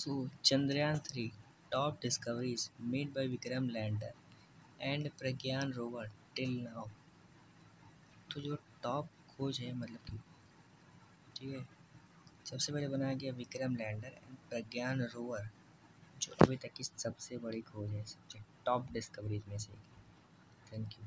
So Chandrayaan three top discoveries made by Vikram lander and Pragyan rover till now तो जो top खोज है मतलब कि, ठीक है? सबसे पहले बनाया गया Vikram lander and Pragyan rover जो अभी तक की सबसे बड़ी खोज है, सबसे टॉप डिस्कवरीज में से थैंक यू